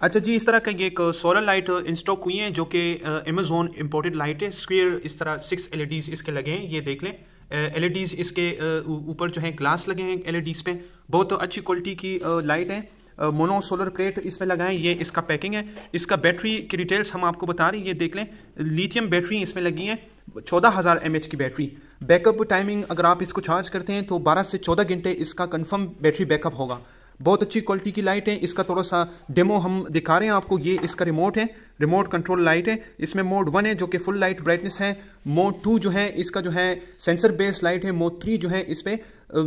अच्छा जी, इस तरह का ये एक सोलर लाइट इंस्टॉक हुई है जो कि अमेजोन इम्पोर्टेड लाइट है। स्क्वेयर इस तरह सिक्स एल इसके लगे हैं, ये देख लें। एल इसके ऊपर जो है ग्लास लगे हैं एल पे। बहुत अच्छी क्वालिटी की लाइट है। मोनो सोलर प्लेट इसमें लगाएँ, ये इसका पैकिंग है। इसका बैटरी की डिटेल्स हम आपको बता रहे हैं, ये देख लें। लिथियम बैटरी इसमें लगी है, चौदह हज़ार एम की बैटरी बैकअप टाइमिंग अगर आप इसको चार्ज करते हैं तो बारह से चौदह घंटे इसका कन्फर्म बैटरी बैकअप होगा। बहुत अच्छी क्वालिटी की लाइट है। इसका थोड़ा सा डेमो हम दिखा रहे हैं आपको। ये इसका रिमोट है। रिमोट कंट्रोल लाइट है। इसमें मोड वन है, जो कि फुल लाइट ब्राइटनेस है। मोड टू जो है, इसका जो है सेंसर बेस्ड लाइट है। मोड थ्री जो है, इस पर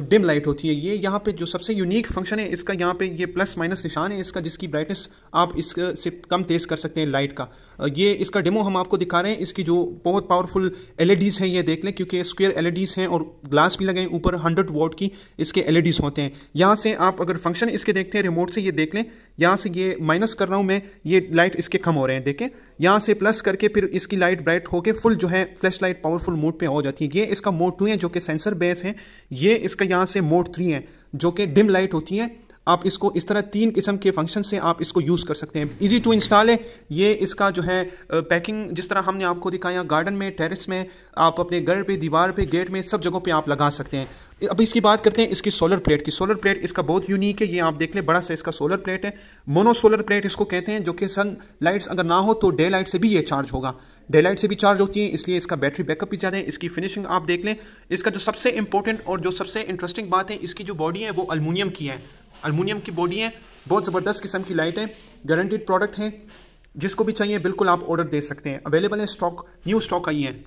डिम लाइट होती है। ये यहाँ पे जो सबसे यूनिक फ़ंक्शन है, इसका यहाँ पे ये प्लस माइनस निशान है। इसका जिसकी ब्राइटनेस आप इससे कम तेज कर सकते हैं लाइट का। ये इसका डेमो हम आपको दिखा रहे हैं। इसकी जो बहुत पावरफुल एलईडीज हैं, ये देख लें, क्योंकि स्क्वेयर एलईडीज हैं और ग्लास भी लगे ऊपर हंड्रेड वोट की, इसके एलईडीज होते हैं। यहाँ से आप अगर फ़ंक्शन इसके देखते हैं रिमोट से ये देख लें। यहाँ से ये माइनस कर रहा हूँ मैं, ये लाइट इसके कम हो रहे हैं। देखें, यहाँ से प्लस करके फिर इसकी लाइट ब्राइट होकर फुल जो है फ्लैश लाइट पावरफुल मोड पे हो जाती है। ये इसका मोड टू है, जो कि सेंसर बेस है। ये इसका यहाँ से मोड थ्री है, जो कि डिम लाइट होती है। आप इसको इस तरह तीन किस्म के फ़ंक्शन से आप इसको यूज़ कर सकते हैं। इजी टू इंस्टॉल है। ये इसका जो है पैकिंग जिस तरह हमने आपको दिखाया गार्डन में टेरिस में, आप अपने घर पे, दीवार पे गेट में, सब जगहों पे आप लगा सकते हैं। अब इसकी बात करते हैं इसकी सोलर प्लेट की। सोलर प्लेट इसका बहुत यूनिक है, ये आप देख लें, बड़ा सा इसका सोलर प्लेट है। मोनो सोलर प्लेट इसको कहते हैं, जो कि सन लाइट्स अगर ना हो तो डे लाइट से भी ये चार्ज होगा। डे लाइट से भी चार्ज होती है, इसलिए इसका बैटरी बैकअप भी ज़्यादा है। इसकी फिनिशिंग आप देख लें, इसका जो सबसे इंपॉर्टेंट और जो सबसे इंटरेस्टिंग बात है, इसकी जो बॉडी है, वो अलमूनियम की है। अलमूनियम की बॉडी है, बहुत ज़बरदस्त किस्म की लाइट है गारंटीड प्रोडक्ट है, जिसको भी चाहिए, बिल्कुल आप ऑर्डर दे सकते हैं। अवेलेबल है स्टॉक न्यू स्टॉक आई है।